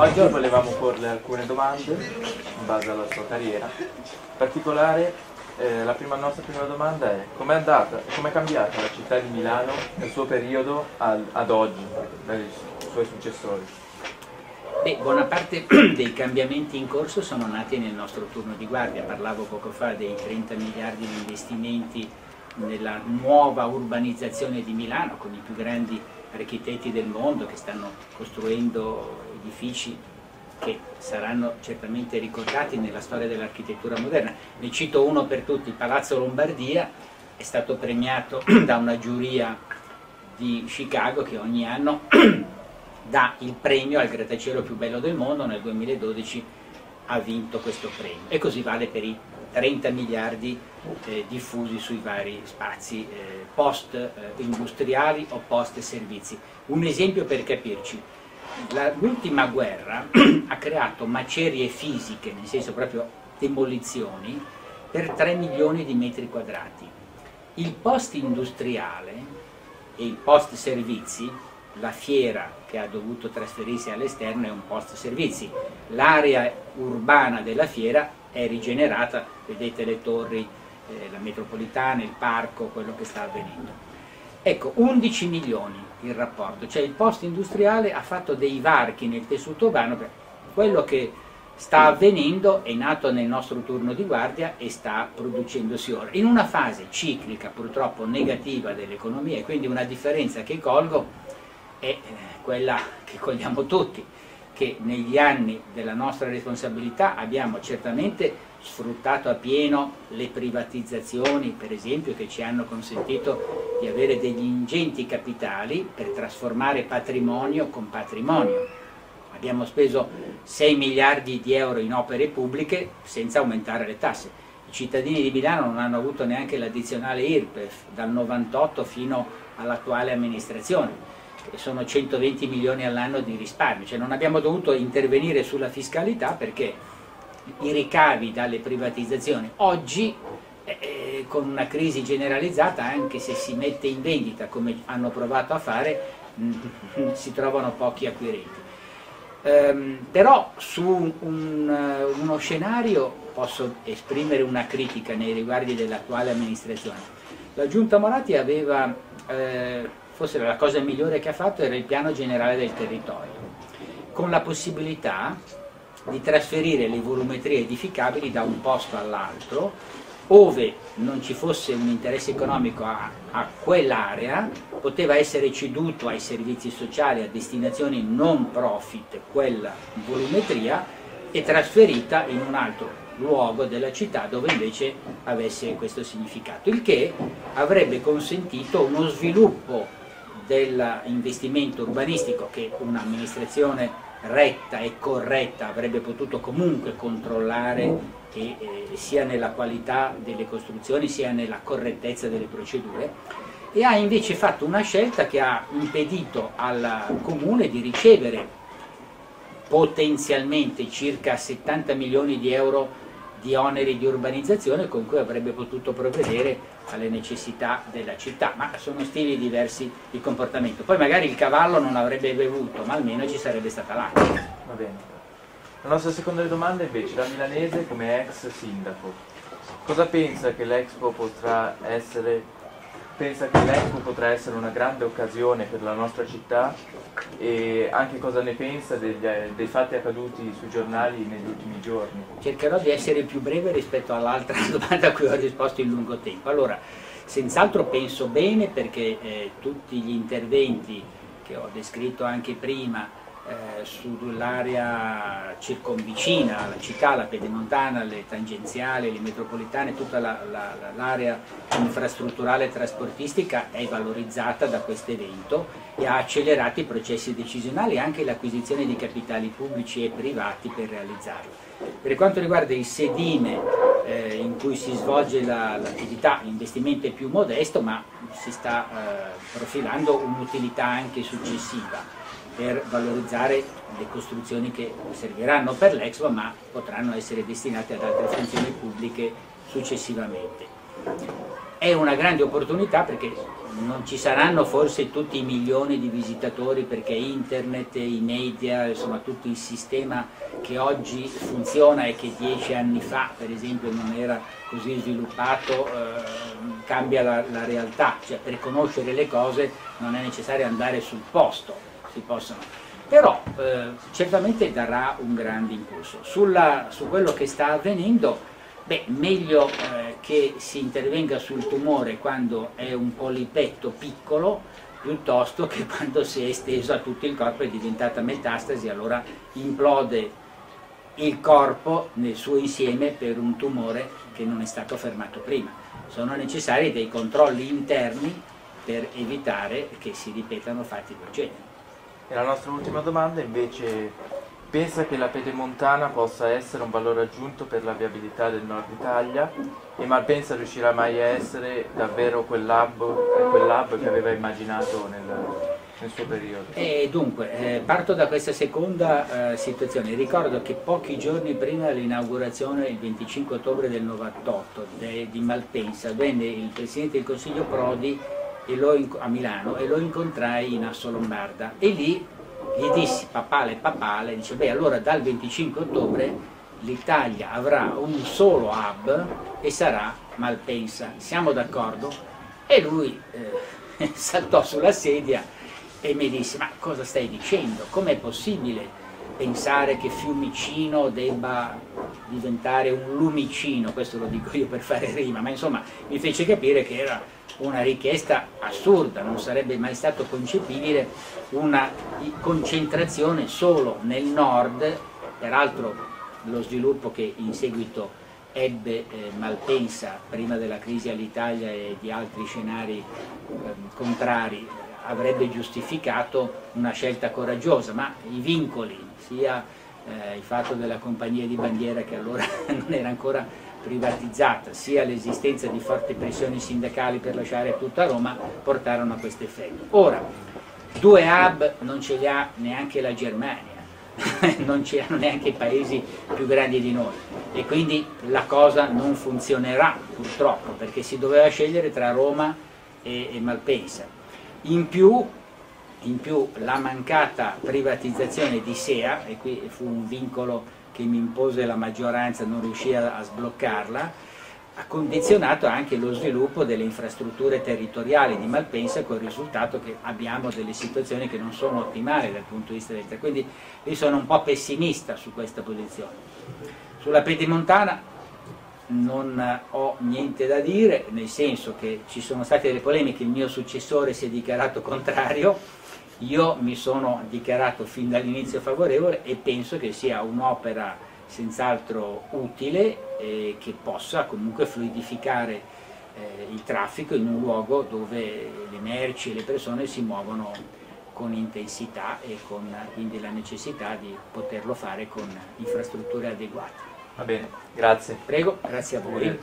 Oggi volevamo porle alcune domande in base alla sua carriera. In particolare, eh, la prima, nostra prima domanda è com'è andata, com'è cambiata la città di Milano nel suo periodo al, ad oggi, dai suoi successori? Beh, buona parte dei cambiamenti in corso sono nati nel nostro turno di guardia, parlavo poco fa dei 30 miliardi di investimenti nella nuova urbanizzazione di Milano con i più grandi architetti del mondo che stanno costruendo edifici che saranno certamente ricordati nella storia dell'architettura moderna. Ne cito uno per tutti, Palazzo Lombardia è stato premiato da una giuria di Chicago che ogni anno dà il premio al grattacielo più bello del mondo, nel 2012 ha vinto questo premio e così vale per i 30 miliardi eh, diffusi sui vari spazi eh, post eh, industriali o post servizi. Un esempio per capirci, l'ultima guerra ha creato macerie fisiche, nel senso proprio demolizioni, per 3 milioni di metri quadrati. Il post industriale e il post servizi, la fiera che ha dovuto trasferirsi all'esterno è un post servizi, l'area urbana della fiera è rigenerata, vedete le torri, eh, la metropolitana, il parco, quello che sta avvenendo. Ecco, 11 milioni il rapporto, cioè il post industriale ha fatto dei varchi nel tessuto urbano, quello che sta avvenendo è nato nel nostro turno di guardia e sta producendosi ora, in una fase ciclica purtroppo negativa dell'economia e quindi una differenza che colgo è eh, quella che cogliamo tutti, che negli anni della nostra responsabilità abbiamo certamente sfruttato a pieno le privatizzazioni, per esempio, che ci hanno consentito di avere degli ingenti capitali per trasformare patrimonio con patrimonio. Abbiamo speso 6 miliardi di euro in opere pubbliche senza aumentare le tasse. I cittadini di Milano non hanno avuto neanche l'addizionale IRPEF dal 98 fino all'attuale amministrazione sono 120 milioni all'anno di risparmio, cioè non abbiamo dovuto intervenire sulla fiscalità perché i ricavi dalle privatizzazioni oggi eh, eh con una crisi generalizzata anche se si mette in vendita come hanno provato a fare mh, mm, si trovano pochi acquirenti. Um, però su un, uh, uno scenario posso esprimere una critica nei riguardi dell'attuale amministrazione. La Giunta Moratti aveva eh, forse la cosa migliore che ha fatto era il piano generale del territorio, con la possibilità di trasferire le volumetrie edificabili da un posto all'altro, ove non ci fosse un interesse economico a, a quell'area, poteva essere ceduto ai servizi sociali a destinazioni non profit quella volumetria e trasferita in un altro luogo della città dove invece avesse questo significato, il che avrebbe consentito uno sviluppo dell'investimento urbanistico che un'amministrazione retta e corretta avrebbe potuto comunque controllare e, eh, sia nella qualità delle costruzioni sia nella correttezza delle procedure e ha invece fatto una scelta che ha impedito al comune di ricevere potenzialmente circa 70 milioni di euro di oneri di urbanizzazione con cui avrebbe potuto provvedere alle necessità della città, ma sono stili diversi di comportamento. Poi magari il cavallo non avrebbe bevuto, ma almeno ci sarebbe stata l'acqua. La nostra seconda domanda invece, da milanese come ex sindaco. Cosa pensa che l'Expo potrà essere pensa che l'Expo potrà essere una grande occasione per la nostra città e anche cosa ne pensa degli, dei fatti accaduti sui giornali negli ultimi giorni. Cercherò di essere più breve rispetto all'altra domanda a cui ho risposto in lungo tempo. Allora, senz'altro penso bene perché eh, tutti gli interventi che ho descritto anche prima eh, sull'area circonvicina alla città, la pedemontana, le tangenziali, le metropolitane, tutta l'area la, la, infrastrutturale trasportistica è valorizzata da questo evento e ha accelerato i processi decisionali e anche l'acquisizione di capitali pubblici e privati per realizzarlo. Per quanto riguarda il sedime eh, in cui si svolge l'attività, la, l'investimento è più modesto ma si sta eh, profilando un'utilità anche successiva per valorizzare le costruzioni che serviranno per l'Expo ma potranno essere destinate ad altre funzioni pubbliche successivamente. È una grande opportunità perché non ci saranno forse tutti i milioni di visitatori perché internet, i media, insomma tutto il sistema che oggi funziona e che dieci anni fa per esempio non era così sviluppato eh, cambia la, la, realtà, cioè per conoscere le cose non è necessario andare sul posto, si possono. Però eh, certamente darà un grande impulso. Sulla, su quello che sta avvenendo Beh, meglio eh, che si intervenga sul tumore quando è un polipetto piccolo piuttosto che quando si è esteso a tutto il corpo e è diventata metastasi, allora implode il corpo nel suo insieme per un tumore che non è stato fermato prima. Sono necessari dei controlli interni per evitare che si ripetano fatti del genere. E la nostra ultima domanda invece Pensa che la pedemontana possa essere un valore aggiunto per la viabilità del nord Italia e Malpensa riuscirà mai a essere davvero quell'hub, quell che aveva immaginato nel, nel suo periodo? E dunque, eh, parto da questa seconda eh, situazione. Ricordo che pochi giorni prima dell'inaugurazione, il 25 ottobre del 98, de, di Malpensa, venne il Presidente del Consiglio Prodi a Milano e lo incontrai in Asso Lombarda e lì gli dissi papale papale, dice beh allora dal 25 ottobre l'Italia avrà un solo hub e sarà Malpensa, siamo d'accordo? E lui eh, saltò sulla sedia e mi disse ma cosa stai dicendo? Com'è possibile pensare che Fiumicino debba diventare un lumicino? Questo lo dico io per fare rima, ma insomma mi fece capire che era una richiesta assurda, non sarebbe mai stato concepibile una concentrazione solo nel nord, peraltro lo sviluppo che in seguito ebbe eh, Malpensa prima della crisi all'Italia e di altri scenari eh, contrari avrebbe giustificato una scelta coraggiosa, ma i vincoli, sia eh, il fatto della compagnia di bandiera che allora non era ancora privatizzata, sia l'esistenza di forti pressioni sindacali per lasciare tutta Roma, portarono a questo effetto. Ora, due hub non ce li ha neanche la Germania, non ce li hanno neanche i paesi più grandi di noi e quindi la cosa non funzionerà purtroppo perché si doveva scegliere tra Roma e, e Malpensa. In più, in più la mancata privatizzazione di SEA, e qui fu un vincolo che mi impose la maggioranza non riuscì a sbloccarla, ha condizionato anche lo sviluppo delle infrastrutture territoriali di Malpensa con il risultato che abbiamo delle situazioni che non sono ottimali dal punto di vista del quindi io sono un po' pessimista su questa posizione. Sulla Pedimontana non ho niente da dire, nel senso che ci sono state delle polemiche, il mio successore si è dichiarato contrario, io mi sono dichiarato fin dall'inizio favorevole e penso che sia un'opera senz'altro utile e che possa comunque fluidificare eh, il traffico in un luogo dove le merci e le persone si muovono con intensità e con quindi la necessità di poterlo fare con infrastrutture adeguate. Va bene, grazie. Prego, grazie a voi.